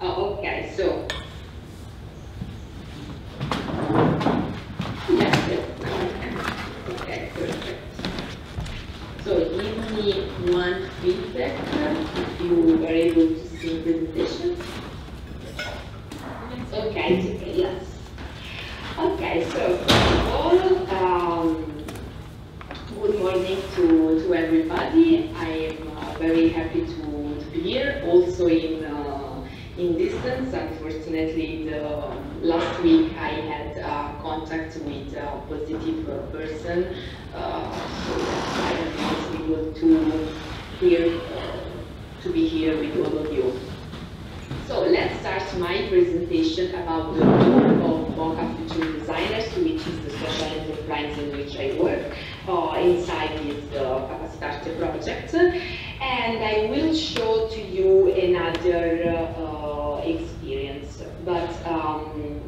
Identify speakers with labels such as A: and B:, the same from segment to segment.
A: Oh, okay, so. Can. Okay, perfect. So give me one feedback if you were able to see the presentation. Okay, it's okay, yes. Okay, so first of all, um, good morning to, to everybody. I am uh, very happy to, to be here, also in uh, in distance. Unfortunately, the last week I had uh, contact with a positive uh, person, uh, so I am not able to here uh, to be here with all of you. So let's start my presentation about the role of MOCA Future Designers, which is the social enterprise in which I work uh, inside this uh, Capacitarte project. And I will show to you another uh, experience. But um,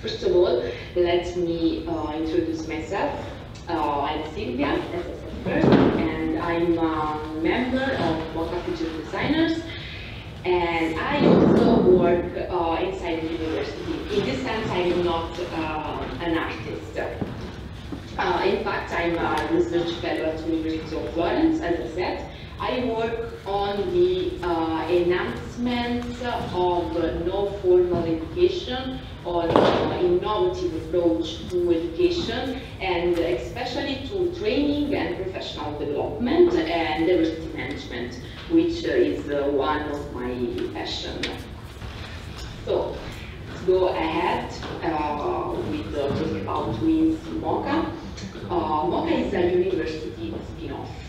A: first of all, let me uh, introduce myself. Uh, I'm Silvia, as I said and I'm a member of MOCA Future Designers and I also work uh, inside the university. In this sense, I am not uh, an artist. Uh, in fact, I'm a research fellow at the University of Florence, as I said. I work on the uh, enhancement of no formal education, on uh, innovative approach to education, and especially to training and professional development and diversity management, which uh, is uh, one of my passions. So, let's go ahead uh, with uh, talking about with MOCA. Uh, MOCA is a university spin-off.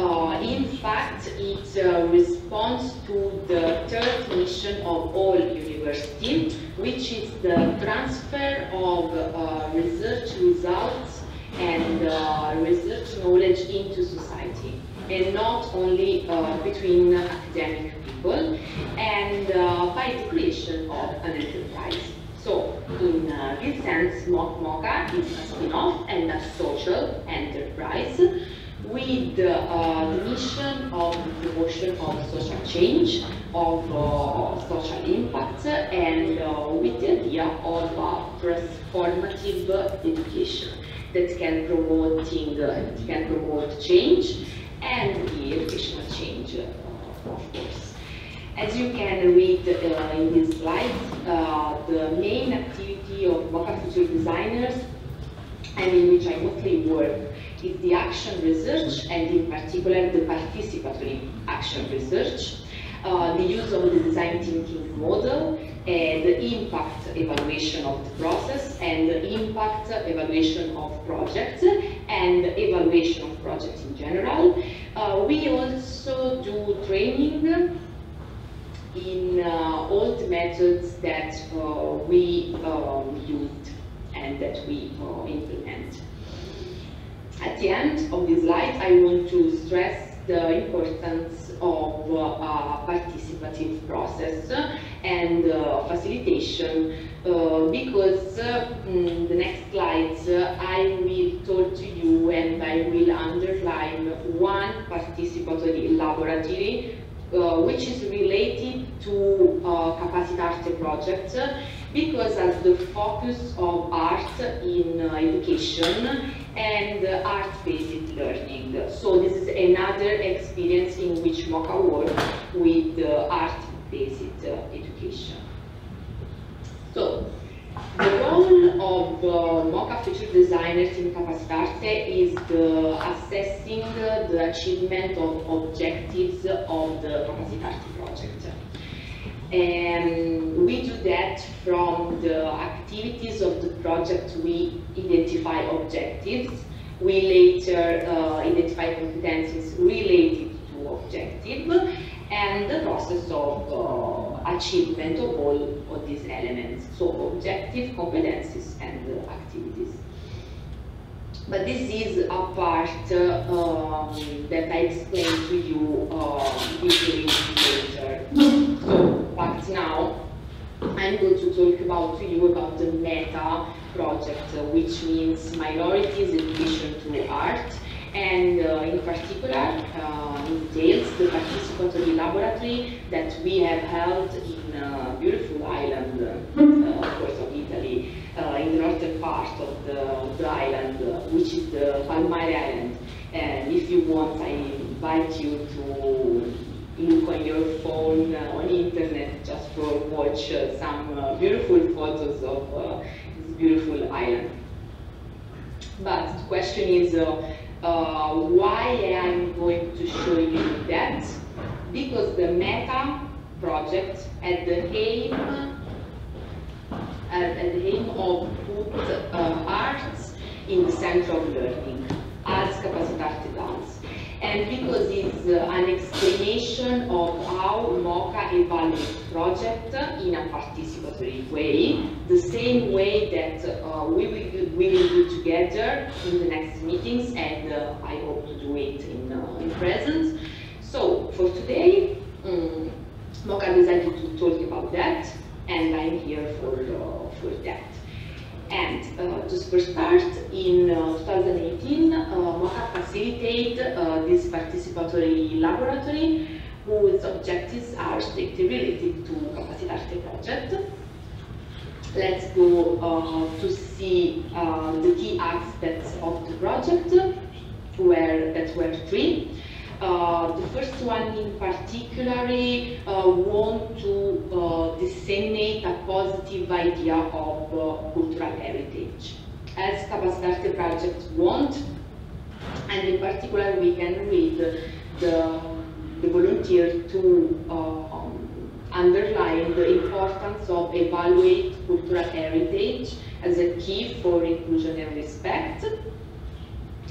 A: Uh, in fact, it uh, responds to the third mission of all universities, which is the transfer of uh, research results and uh, research knowledge into society, and not only uh, between academic people, and uh, by the creation of an enterprise. So, in this sense, MOCA is a spin-off and a social enterprise with uh, the mission of the promotion of social change, of uh, social impact, and uh, with the idea of transformative education that can promoting uh, can promote change and the educational change, uh, of course. As you can read uh, in this slide, the main activity of MOCA Future Designers, and in which I mostly work, is the action research, and in particular the participatory action research, uh, the use of the design thinking model, uh, the impact evaluation of the process, and the impact evaluation of projects, and evaluation of projects in general. Uh, we also do training in uh, all the methods that uh, we um, and that we uh, implement. At the end of this slide, I want to stress the importance of uh, a participative process and uh, facilitation uh, because mm, the next slides I will talk to you and I will underline one participatory laboratory uh, which is related to uh, Capacitarte project because as the focus of art in uh, education and uh, art-based learning. So this is another experience in which MOCA works with uh, art-based uh, education. So the role of uh, MOCA future designers in Capacitarte is assessing the achievement of objectives of the Capacitarte project. And we do that from the activities of the project. We identify objectives. We later uh, identify competencies related to objective and the process of uh, achievement of all of these elements. So objective, competencies, and uh, activities. But this is a part uh, um, that I explained to you uh, later. Now I'm going to talk about to you about the META project, uh, which means minorities education through art, and uh, in particular uh, entails the participatory laboratory that we have held in in a beautiful island, uh, of course, of Italy, uh, in the northern part of the, the island, uh, which is the Palmaria Island. And if you want, I invite you to look on your phone, uh, on internet, just for watch uh, some uh, beautiful photos of this beautiful island. But the question is, uh, why I'm going to show you that? Because the Meta project had the aim, had the aim of put uh, arts in the center of learning, as Capacitarte does. And because it's an explanation of how MOCA evaluates project in a participatory way, the same way that uh, we, will, we will do together in the next meetings, and uh, I hope to do it in, uh, in present. So, for today, um, MOCA decided to talk about that, and I'm here for, uh, for that. And uh, just for start, in uh, 2018, uh, MOCA facilitated uh, this participatory laboratory whose objectives are strictly related to Capacitarte project. Let's go uh, to see uh, the key aspects of the project, where that were three. Uh, the first one in particular uh, want to uh, disseminate a positive idea of cultural heritage. As Capacitarte projects want, and in particular we can read the, the volunteer to um, underline the importance of evaluate cultural heritage as a key for inclusion and respect,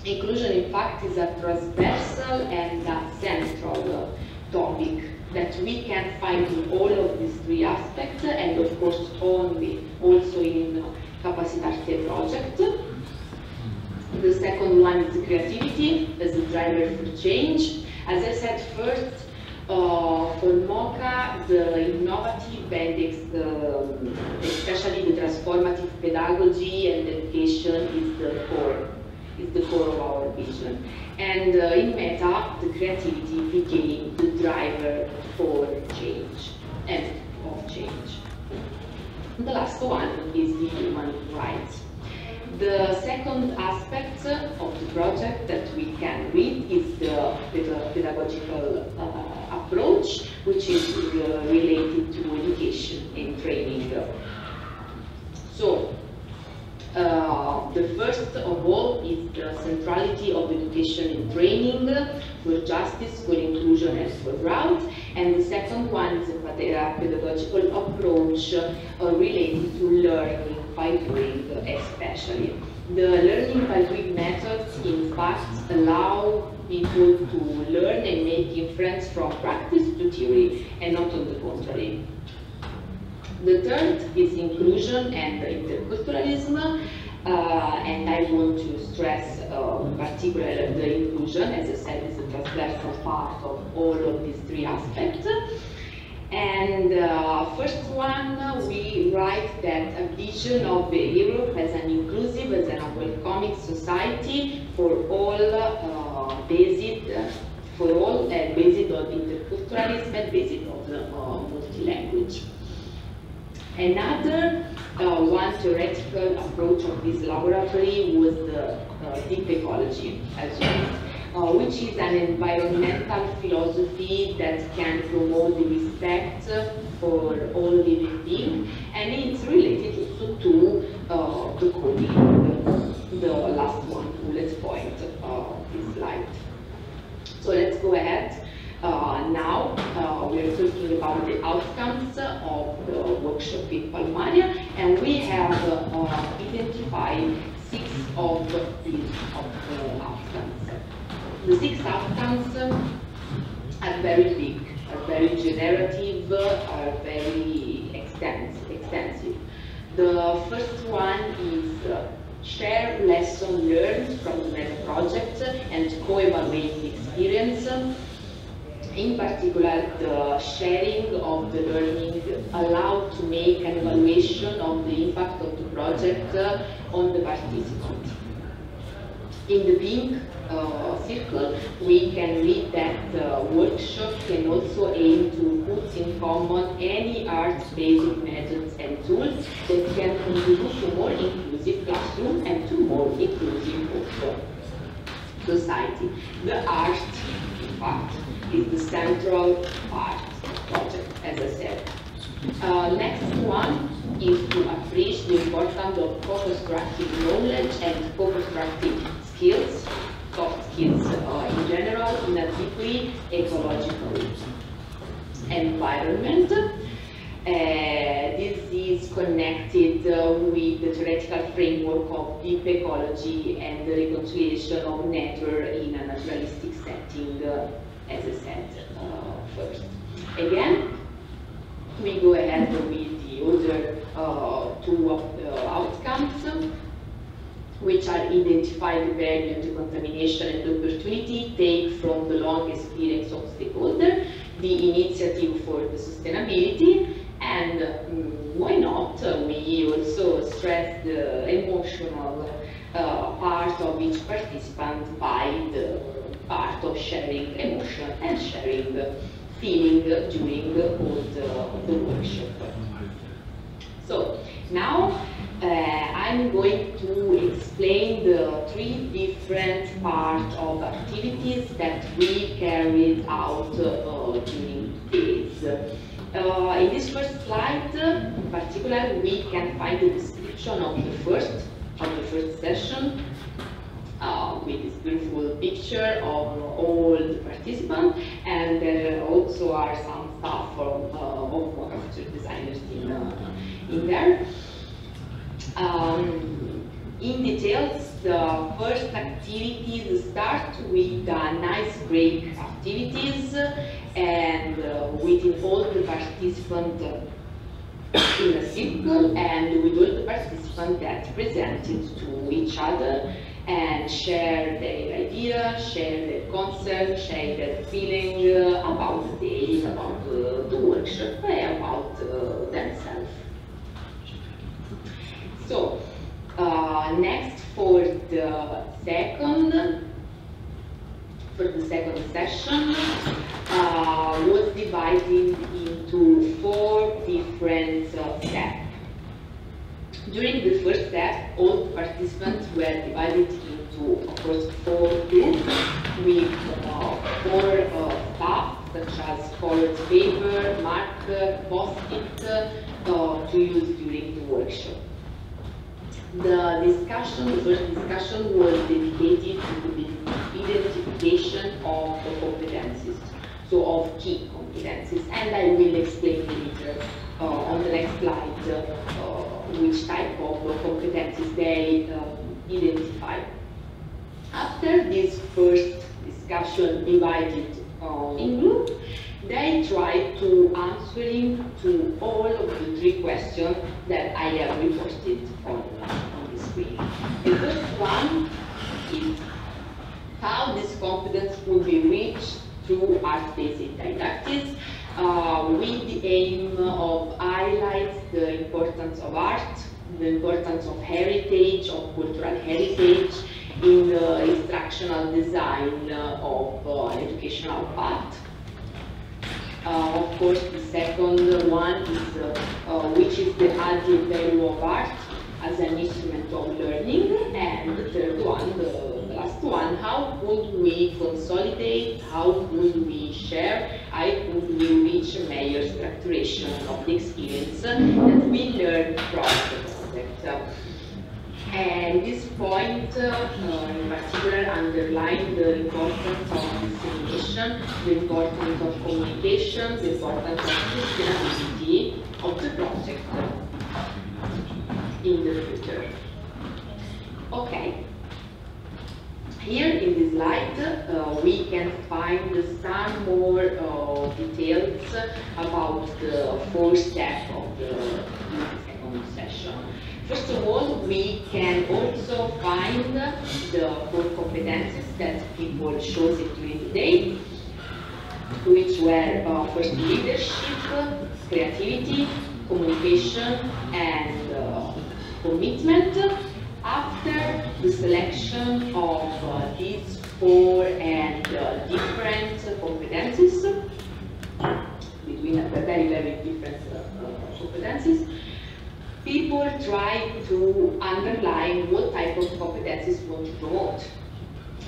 A: Inclusion, in fact, is a transversal and a central topic that we can find in all of these three aspects, and of course only also in Capacitarte project. The second one is creativity as a driver for change. As I said first, uh, for MOCA, the innovative and um, especially the transformative pedagogy and education is the core is the core of our vision. And uh, in Meta, the creativity became the driver for change and of change. The last one is the human rights. The second aspect of the project that we can read is the pedagogical uh, approach, which is uh, related to education and training. So, uh, the first of all is the centrality of education and training for justice, for inclusion and for growth. And the second one is a pedagogical approach uh, related to learning by doing especially. The learning by doing methods in fact allow people to learn and make inference from practice to theory and not on the contrary. The third is inclusion and interculturalism. Uh, and I want to stress uh, particularly the inclusion, as I said, is a transversal part of all of these three aspects. And uh, first one, we write that a vision of Europe as an inclusive, as an welcoming society for all uh, based, for all uh, based on interculturalism and based on uh, multi-language. Another uh, one theoretical approach of this laboratory was the uh, deep ecology, as well, uh, which is an environmental philosophy that can promote the respect for all living beings, and it's related also to uh, the coding, the last one, bullet point of this slide. So let's go ahead. Uh, now uh, we are talking about the outcomes of the workshop in Palmaria and we have uh, identified six of these of outcomes. The six outcomes are very big, are very generative, are very extensive. The first one is share lesson learned from the META project and co-evaluate the experience in particular, the sharing of the learning allowed to make an evaluation of the impact of the project on the participant. In the pink, uh, circle, we can read that uh, workshop can also aim to put in common any art-based methods and tools that can contribute to more inclusive classroom and to more inclusive also society. The art, part is the central part project, as I said. Uh, next one is to appreciate the importance of co-constructive knowledge and co-constructive skills, soft skills uh, in general, in a deeply ecological environment. Connected uh, with the theoretical framework of deep ecology and the reconciliation of nature in a naturalistic setting, uh, as I said uh, first. Again, we go ahead with the other uh, two outcomes, which are identify the value the contamination and opportunity, take from the long experience of stakeholder, the initiative for the sustainability, and um, why not, uh, we also stress the emotional uh, part of each participant by the part of sharing emotion and sharing feeling during all the, the workshop. So now uh, I'm going to explain the three different parts of activities that we carried out uh, during days. Uh, in this first slide, in particular, we can find the description of the first of the first session uh, with this beautiful picture of all the participants, and there also are some stuff from uh, of MOCA Future designers in, uh, in there. Um, in details, the first activities start with the nice break activities, and uh, all the participants in a circle, and with all the participants that presented to each other and share their idea, share their concept, share their feeling uh, about the day, about uh, the workshop, and about uh, themselves. So, uh, next for the second, for the second session, uh, was divided into four different uh, steps. During the first step, all participants were divided into, of course, four groups with uh, four uh, staff, such as colored paper, marker, post-it, uh, to use during the workshop. The discussion, the first discussion was dedicated to the of the competencies, so of key competencies, and I will explain later uh, on the next slide uh, which type of competencies they um, identify. After this first discussion divided uh, in group, they try to answering to all of the three questions that I have reported on, on the screen. The first one is how this confidence could be reached through art-based didactics uh, with the aim of highlight the importance of art, the importance of heritage, of cultural heritage in the instructional design of uh, educational path. Uh, of course, the second one is uh, uh, which is the added value of art as an instrument of learning, and the third one, the last one, how could we consolidate, how could we share, how could we reach a major structuration of the experience that we learned from the project. And this point, uh, in particular, underlined the importance of dissemination, the importance of communication, the importance of sustainability of the project in the future. Okay. Here in this slide, uh, we can find some more uh, details about the four steps of the second session. First of all, we can also find the four competencies that people it during the day, which were uh, first leadership, creativity, communication, and uh, commitment. After the selection of uh, these or and uh, different competencies between very, very different uh, competencies. People try to underline what type of competencies want to promote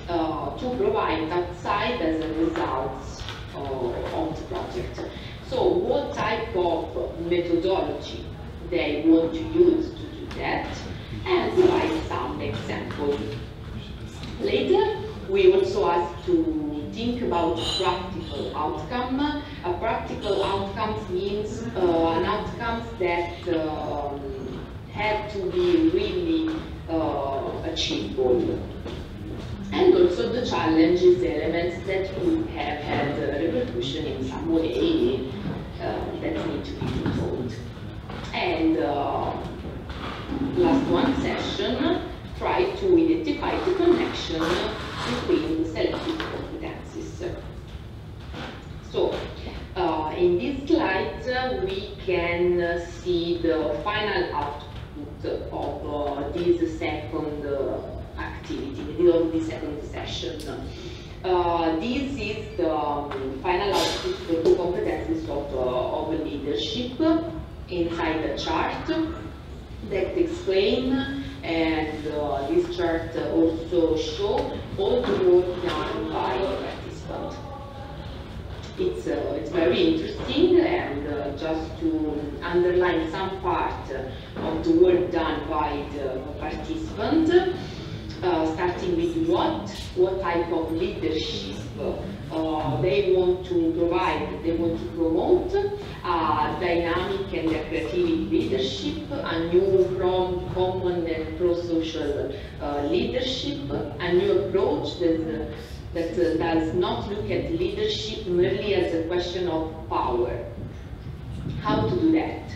A: uh, to provide outside as a result uh, of the project. So what type of methodology they want to use to do that and provide some example. Later, we also have to think about practical outcome. A practical outcome means uh, an outcome that um, have to be really uh, achievable. And also the challenges elements that we have had a repercussion in some way uh, that need to be controlled. And uh, last one session, try to identify the connection between the selected competencies. So, uh, in this slide, uh, we can uh, see the final output of uh, this second uh, activity, of the second session. Uh, this is the um, final output for the competencies of, of leadership inside the chart that explain and uh, this chart also show all the work done by the participant. It's, uh, it's very interesting and uh, just to underline some part of the work done by the participant, uh, starting with what, what type of leadership uh, they want to provide, they want to promote dynamic and creative leadership, a new from common and pro-social uh, leadership, a new approach that, uh, that uh, does not look at leadership merely as a question of power. How to do that?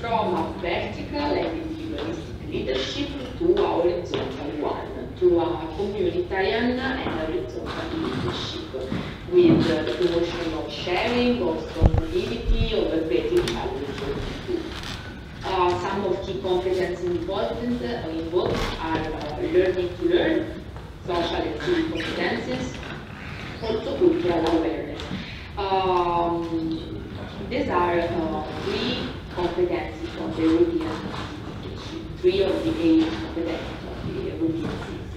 A: From a vertical and individualistic leadership to a horizontal one, to a communitarian and a horizontal leadership with the promotion of sharing, of responsibility, of a creative challenge. Uh, some of key competences involved, uh, involved are uh, learning to learn, social and civic competences, also cultural awareness. Um, these are uh, three competencies of the European three of the eight competencies of the European citizenship.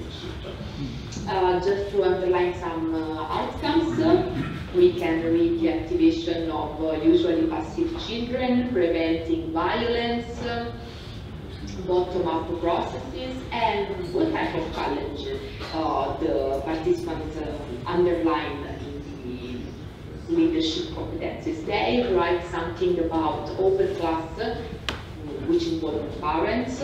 A: Uh, just to underline some uh, outcomes, we can read the activation of uh, usually passive children, preventing violence, bottom-up processes, and what type of challenge uh, the participants uh, underline in the leadership competencies. They write something about open class, which involves parents,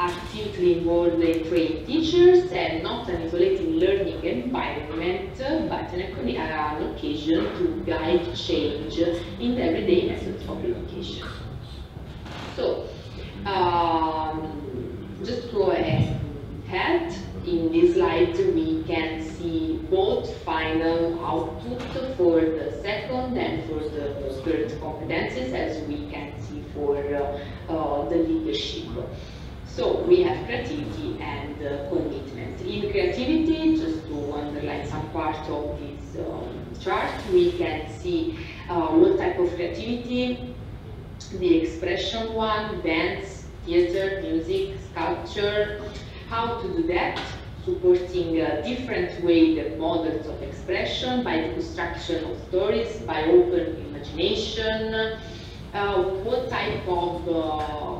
A: actively involve in trained teachers and not an isolated learning environment, but an, an occasion to guide change in the everyday methods of education. So, um, just go ahead. In this slide, we can see both final output for the second and for the third competencies, as we can see for uh, uh, the leadership. So we have creativity and uh, commitment. In creativity, just to underline some part of this um, chart, we can see uh, what type of creativity, the expression one, dance, theater, music, sculpture, how to do that, supporting uh, different ways and models of expression by the construction of stories, by open imagination, uh, what type of uh,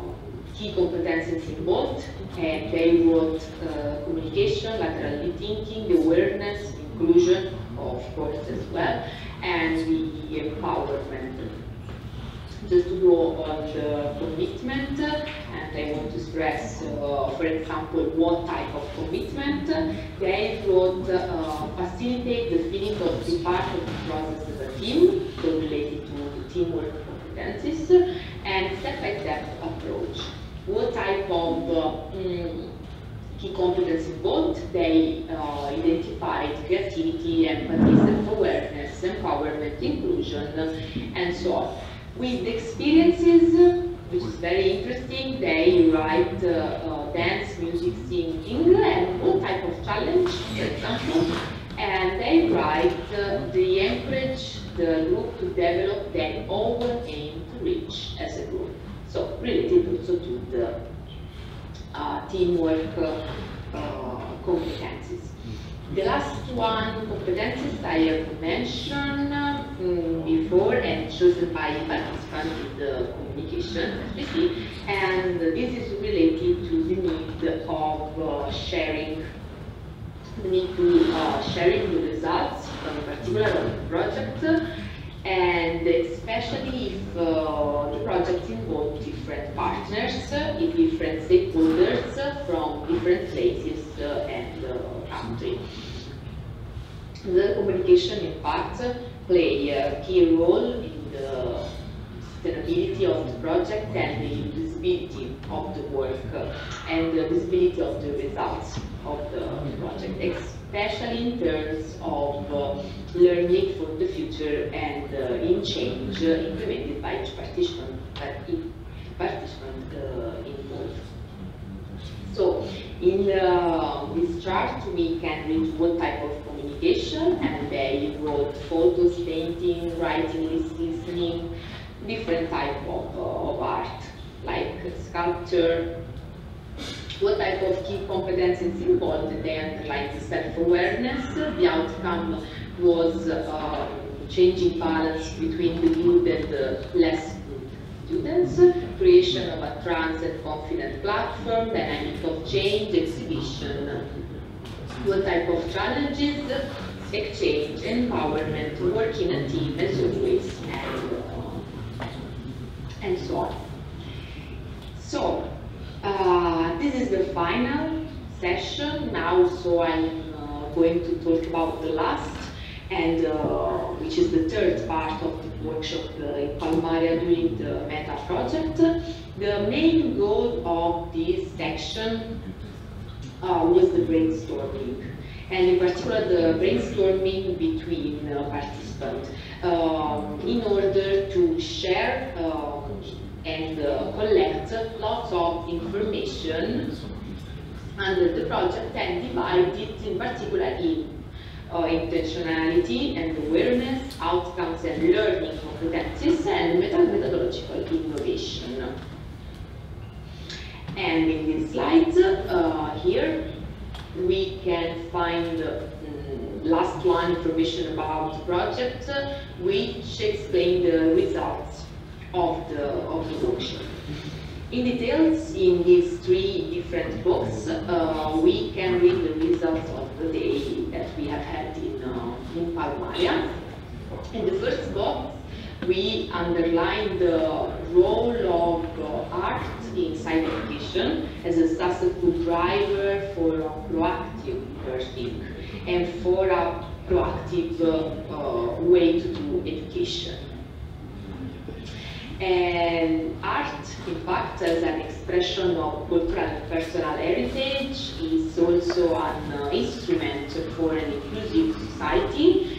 A: key competences involved, and they wrote uh, communication, laterally thinking, awareness, inclusion, of course, as well, and the empowerment. Just to go on the commitment, and I want to stress, uh, for example, what type of commitment. They wrote uh, facilitate the feeling of being part of the process as a team, so related to teamwork competencies, and step-by-step -step approach what type of uh, mm, key competence involved. They uh, identified creativity, empathy, self-awareness, empowerment, inclusion, and so on. With the experiences, which is very interesting, they write uh, uh, dance, music, singing, and all type of challenge, for example, and they write uh, they encourage the group to develop their own aim to reach as a group. So related also to the uh, teamwork uh, competencies. The last one, competencies, I have mentioned um, before and chosen by participants in the communication, and this is related to the need of uh, sharing, the need to uh, sharing the results, in particular of the project, and especially if uh, the project involves different partners, if different stakeholders from different places uh, and uh, countries. The communication, in fact, play a key role in the sustainability of the project and the visibility of the work and the visibility of the results of the project, especially in terms of uh, learning for the future and uh, in change uh, implemented by each participant, participant uh, involved. So in this chart we can read what type of communication and they wrote photos, painting, writing, listening, different type of, of art like sculpture, what type of key competences involved, they underlined the self-awareness, the outcome was um, changing balance between the good and the less students, creation of a trans and confident platform, dynamic of change, exhibition, what type of challenges, exchange, empowerment, work in a team as always, and, uh, and so on. So, uh, this is the final session now, so I'm uh, going to talk about the last, and uh, which is the third part of the workshop uh, in Palmaria during the Meta project. The main goal of this section uh, was the brainstorming, and in particular the brainstorming between participants um, in order to share um, and uh, collect lots of information under the project and divide it in particular in uh, intentionality and awareness, outcomes and learning competencies, and methodological innovation. And in these slides uh, here, we can find um, last one information about the project, which explain the results of the, of the workshop. In details, in these three different books, uh, we can read the results of the day that we have had in, uh, in Palmaria. In the first box, we underline the role of uh, art inside education as a successful driver for proactive learning and for a proactive uh, uh, way to do education. And art, in fact, as an expression of cultural and personal heritage, is also an uh, instrument for an inclusive society.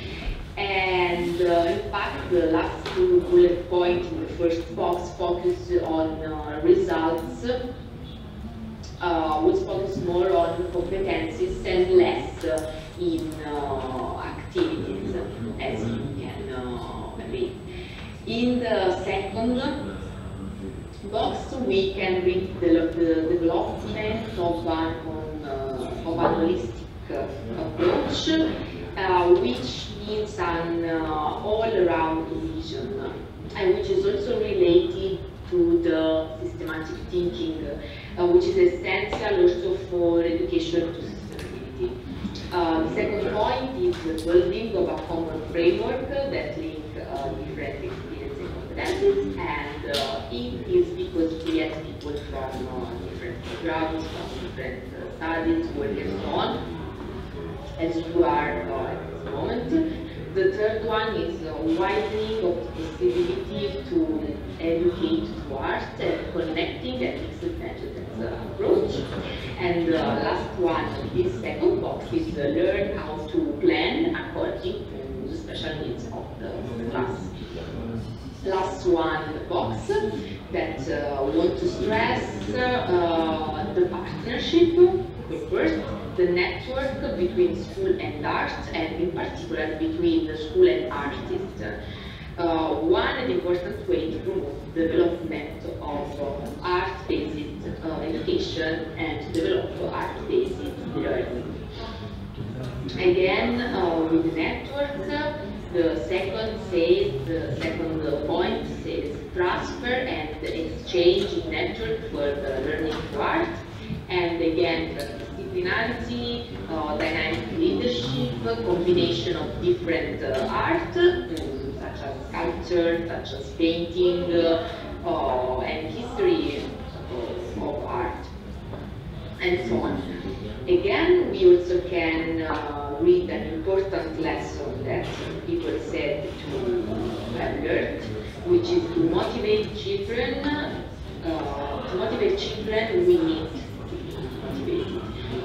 A: And uh, in fact, the last two bullet points in the first box focus on uh, results, uh, which focus more on competencies and less uh, in uh, activities, as you can read. In the second box, we can read the, development of an, uh, of an holistic uh, approach, uh, which means an uh, all-around vision, and which is also related to the systematic thinking, uh, which is essential also for education to sustainability. Uh, the second point is the building of a common framework that links different and uh, it is because we have people from uh, different backgrounds, from different uh, studies, work and so on, as you are uh, at this moment. The third one is uh, widening of possibility to educate to art and connecting and mixed intelligence uh, approach. And the last one, this second box, is learn how to plan according to the special needs of the class last one box that uh, want to stress uh, the partnership purpose, the network between school and art, and in particular between the school and artists. Uh, one important way to promote the development of uh, art-based uh, education and to develop art-based learning. Again, uh, with the networks, the second says, the second point says transfer and exchange network for the learning to art. And again, disciplinarity, uh, dynamic leadership, combination of different uh, art, um, such as sculpture, such as painting, uh, and history of art, and so on. Again, we also can uh, read an important lesson that people said to have learned, which is to motivate children. Uh, to motivate children, we need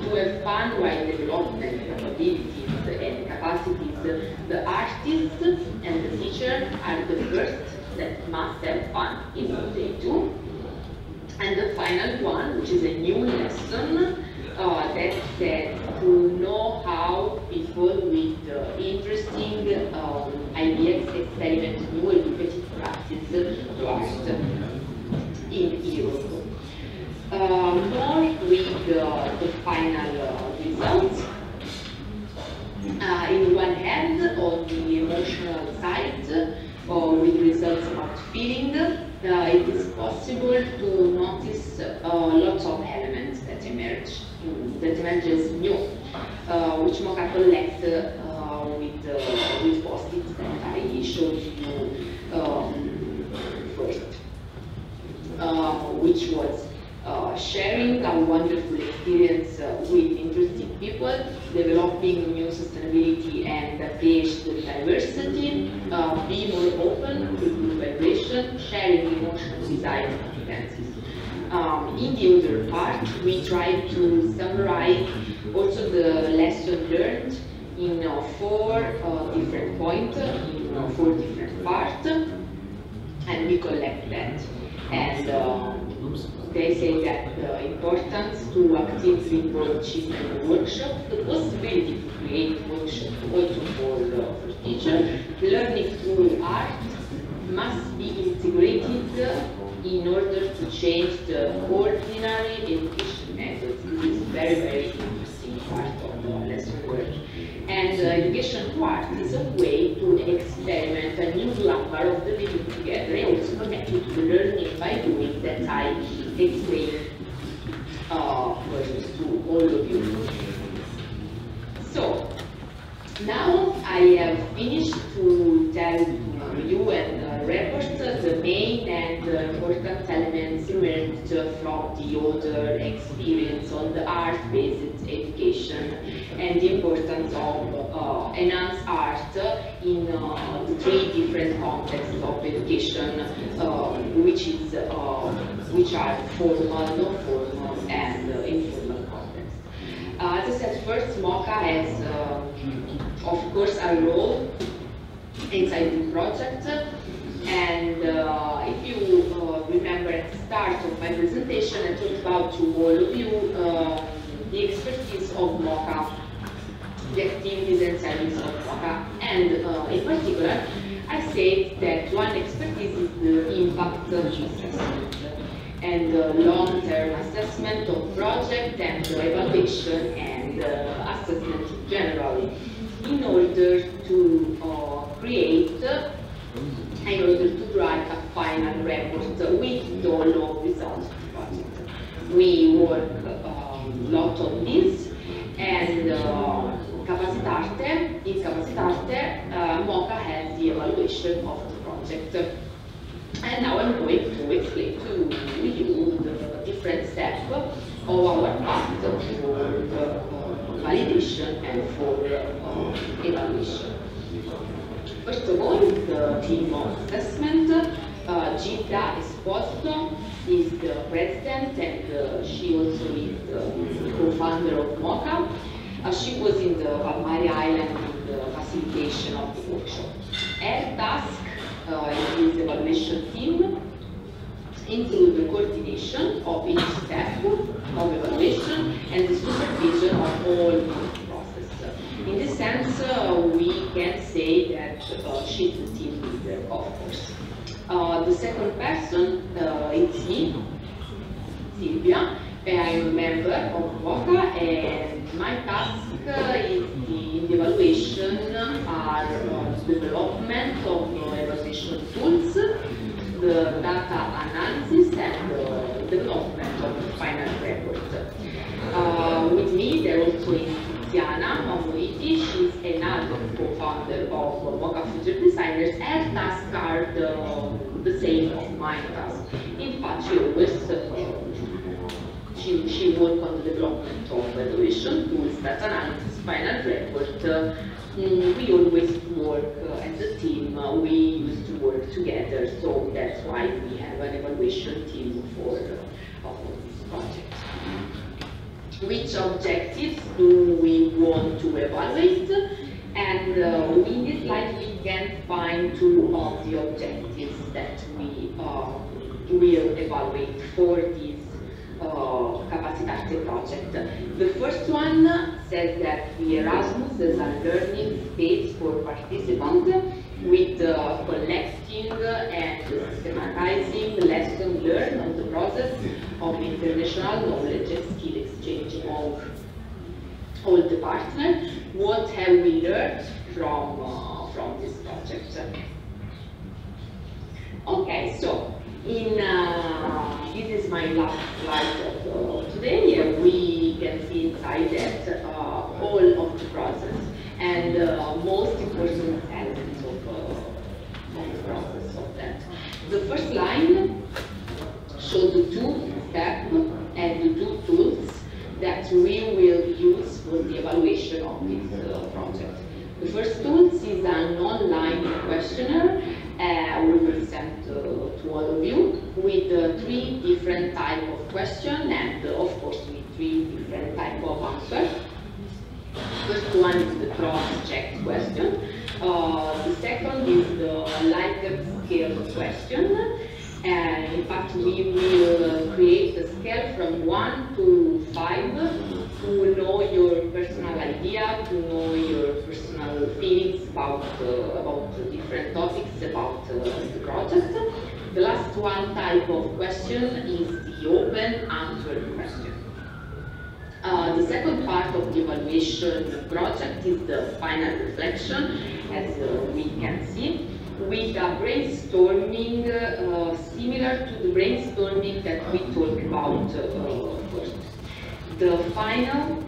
A: to have fun while developing capabilities and capacities, the artist and the teacher are the first that must have fun in what they do. And the final one, which is a new lesson, uh, that said to know how people with uh, interesting um, ideas experiment new educative practice to in Europe. Uh, more with the final results. in one hand, on the emotional side, with results about feeling, it is possible to notice lots of elements that emerge that emerges new, uh, which MOCA collects uh, with, uh, with post-its that I showed you um, first, which was uh, sharing a wonderful experience uh, with interesting people, developing new sustainability and creation diversity, uh, be more open to good vibration, sharing emotional design competencies. Um, in the other part, we try to summarize also the lesson learned in uh, four uh, different points, in uh, four different parts, and we collect that. And they say that the importance to actively involve children in workshop, the possibility to create workshop also for, uh, for teachers, learning through art must be integrated in order to change the ordinary education methods. This is very, very interesting part of the lesson work. And the education part is a way to experiment a new grammar of the living together and also connected to the learning by doing that I explained uh, to all of you. So, now I have finished to tell you and uh, report the main and uh, important elements emerged from the other experience on the art-based education and the importance of uh, enhanced art in uh, the three different contexts of education, which is which are formal, non-formal, and informal contexts. as I said first, MOCA has, of course, a role inside the project. And uh, if you uh, remember at the start of my presentation, I talked about to all of you uh, the expertise of MOCA, the activities and services of MOCA. And in particular, I said that one expertise is the impact assessment and long-term assessment of project and evaluation and assessment generally in order to uh, create, in order to write a final report with of results of. We work a lot on this, and uh, in Capacitarte, uh, has the evaluation of the project. And now I'm going to explain to you the different steps of our path for the validation and for uh, evaluation. First of all, team of assessment. Uh, Gilda Esposito is the president and uh, she also is the co-founder of MOCA. Uh, she was in the Palmaria Island in the facilitation of the workshop. Her task uh, is the evaluation team include the coordination of each step of evaluation and the supervision of all process. In this sense, uh, we can say that uh, she's the team leader, of course. Uh, the second person uh, is me, Silvia. I am a member of MOCA and my task is the, evaluation are uh, development of evaluation tools, the data analysis and the development of the final report. Uh, with me there also is Tiziana Mamoiti, she's another co-founder of MOCA Future Designers. and tasks are the, the same of my task. In fact, she always uh, she, she worked on the development of evaluation tools, data analysis, final report. Uh, mm, we always work uh, as a team, uh, we used to work together, so that's why we have an evaluation team for, uh, this project. Which objectives do we want to evaluate? And uh, in this slide we can find two of the objectives that we uh, will evaluate for this uh, Capacitarte project. The first one says that the Erasmus is a learning space for participants with uh, collecting and systematizing the lessons learned on the process of international knowledge and skill exchange of all the partners. What have we learned from, uh, from this project? Okay, so in uh, this is my last slide of uh, today. we can see inside that uh, all of the process and uh, most important elements of, uh, of the process of that. The first line shows the two steps and the two tools that we will use for the evaluation of this uh, project. The first tool is an online questionnaire uh, we will send uh, to all of you with uh, three different type of questions and of course with three different type of answers. First one is the cross-check question. Uh, the second is the Likert scale question. And in fact, we will create a scale from 1 to 5 to know your personal idea, to know your personal feelings about, uh, about different topics about uh, the project. The last one type of question is the open answer question. Uh, the second part of the evaluation project is the final reflection, as uh, we can see with a brainstorming uh, similar to the brainstorming that we talked about uh, first. The final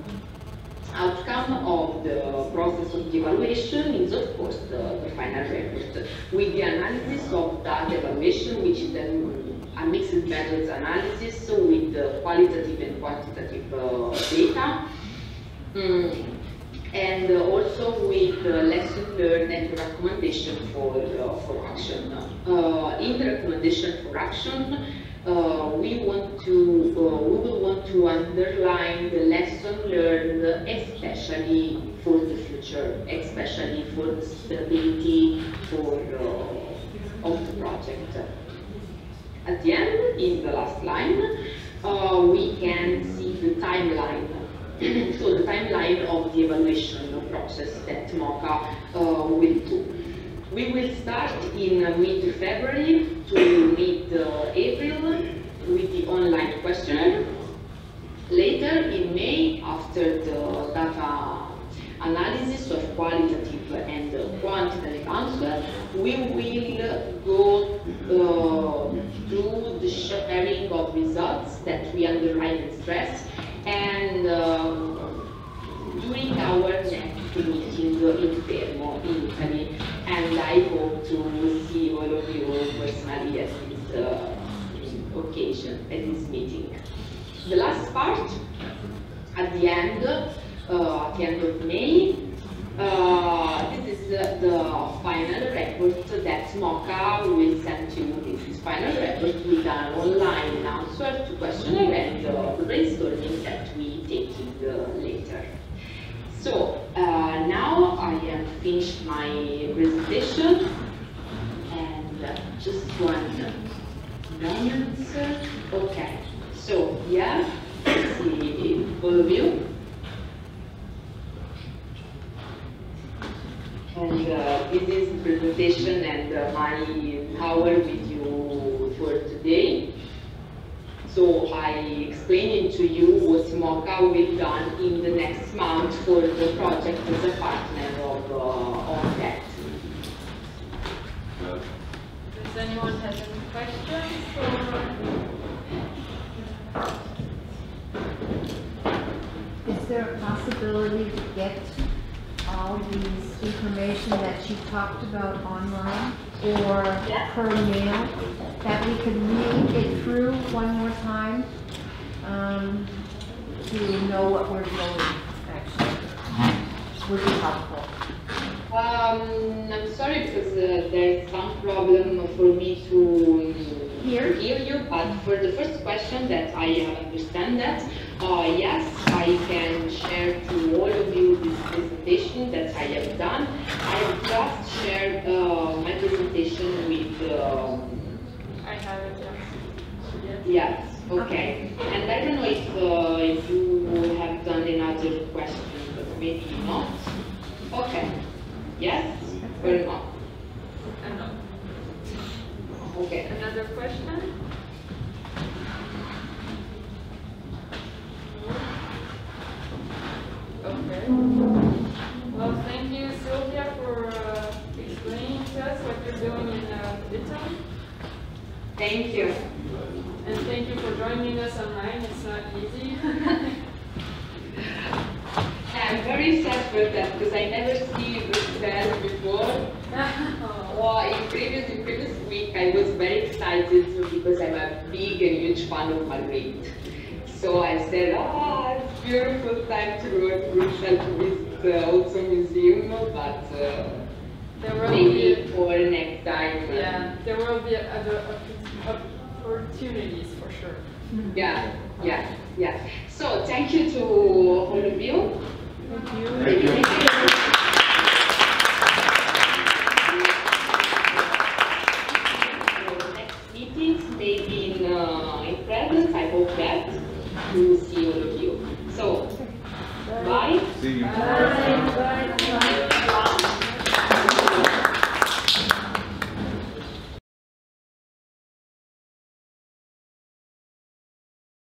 A: outcome of the process of the evaluation is of course the, the final report with the analysis of that evaluation which is then a mixed methods analysis with the qualitative and quantitative uh, data. Mm and uh, also with uh, lesson learned and recommendation for, uh, for action. in the recommendation for action, we want to we will want to underline the lesson learned, especially for the future, especially for the stability for of the project. At the end, in the last line, uh, we can see the timeline so the timeline of the evaluation process that MOCA uh, will do. We will start in mid-February to mid-April with the online questionnaire. Later in May, after the data analysis of qualitative and quantitative answer, we will go uh, through the sharing of results that we underline and stress and um, during our next meeting in Fermo, in Italy, and I hope to see all of you personally at this uh, occasion, at this meeting. The last part, at the end, uh, at the end of May, uh, this is the, the, final report that MOCA will send to you. This is final report with an online answer to questionnaire and uh, the brainstorming that we take uh, later. So uh, now I have finished my presentation and uh, just one moments. Okay, so yeah, see all of you. And uh, this is the presentation and uh, my hour with you for today. So I explained to you what MOCA will be done in the next month for the project as a partner of, uh, of that.
B: Does anyone have any questions or?
C: Is there a possibility to get all these information that you talked about online or
A: Yeah.
C: per mail? That we could read it through one more time, um, to know what we're doing, actually? Would be helpful.
A: Um, I'm sorry because uh, there's some problem for me to
C: Hear?
A: to hear you, but for the first question that I understand that, uh, yes, I can share to all of you this presentation that I have done. I have just shared uh, my presentation with, um,
B: I have it, yes.
A: yes, okay. And I don't know if, uh, if you have done another question, but maybe not. Okay, yes or
B: uh,
A: Okay.
B: another question? You're doing in uh, Italy.
A: Thank you.
B: And thank you for joining us online, it's not easy.
A: I'm very sad for that because I never see this dance before. Well, in previous in previous week I was very excited too because I'm a big and huge fan of Magritte. So I said, ah, it's beautiful time to go to Brussels to visit uh, also museum, but uh,
B: There will
A: maybe
B: be,
A: for next time. uh,
B: yeah, there will be other opportunities for sure.
A: yeah, yeah, yeah. So thank you to all of you.
B: Thank you.
D: Thank you.